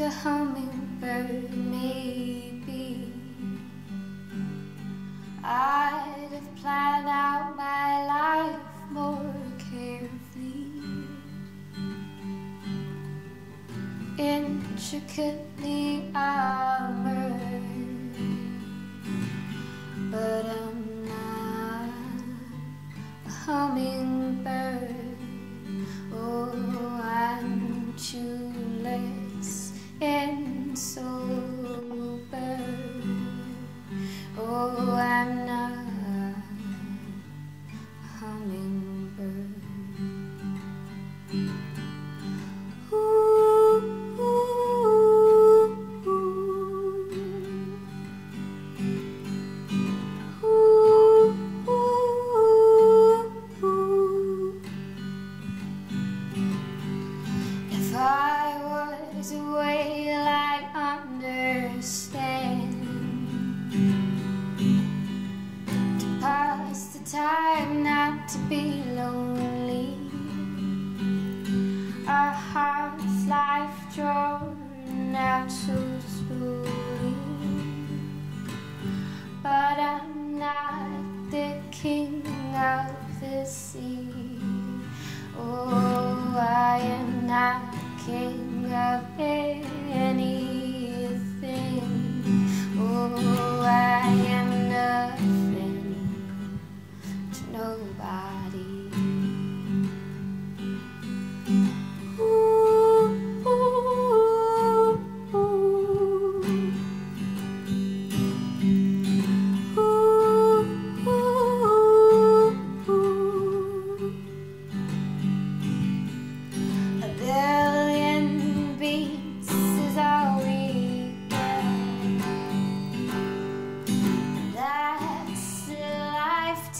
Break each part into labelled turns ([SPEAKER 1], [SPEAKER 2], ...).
[SPEAKER 1] I a hummingbird, maybe. I'd have planned out my life more carefully, intricately armored, was a whale, I'd understand to pass the time, not to be lonely. Our hearts, life drawn out so slowly. But I'm not the king of the sea. Oh, I am not king of anything.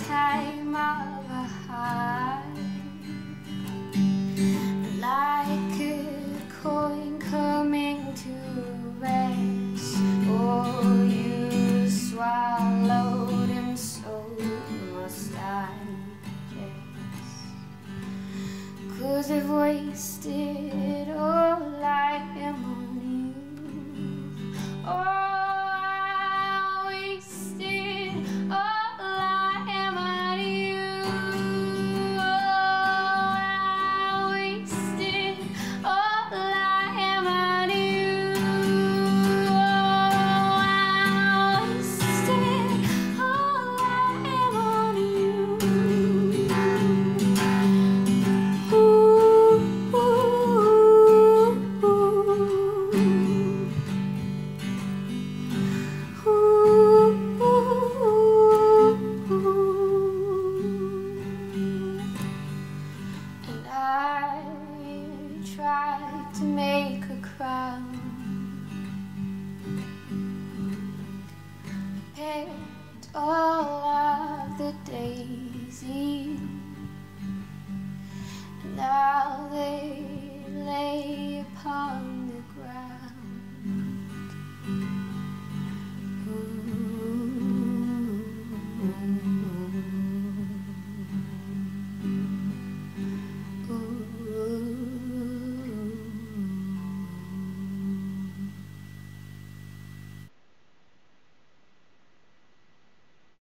[SPEAKER 1] Lifetime of a high. Like a coin coming to rest. Oh, you swallowed and so must I guess. Cause I've wasted I tried to make a crown. Picked all of the daisies now they lay upon